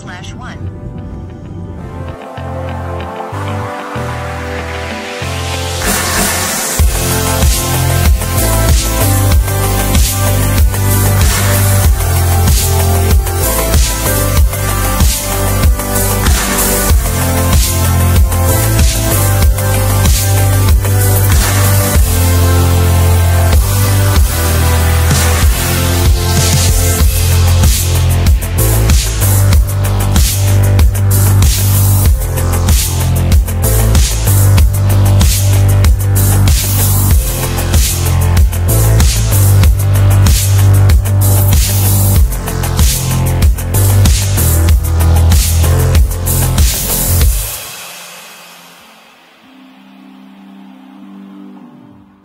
slash 1.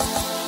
Bye.